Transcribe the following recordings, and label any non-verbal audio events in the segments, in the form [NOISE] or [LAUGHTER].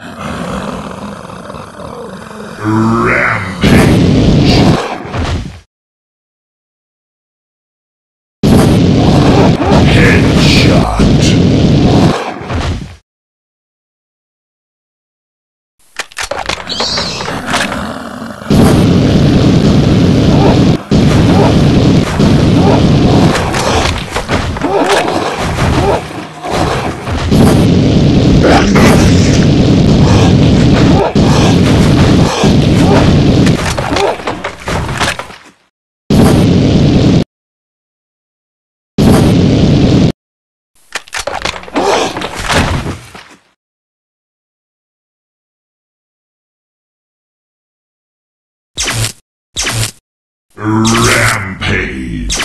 Uh-huh. [LAUGHS] Rampage.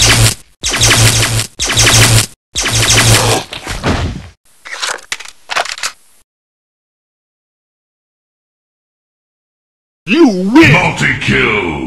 You win! Multi-kill.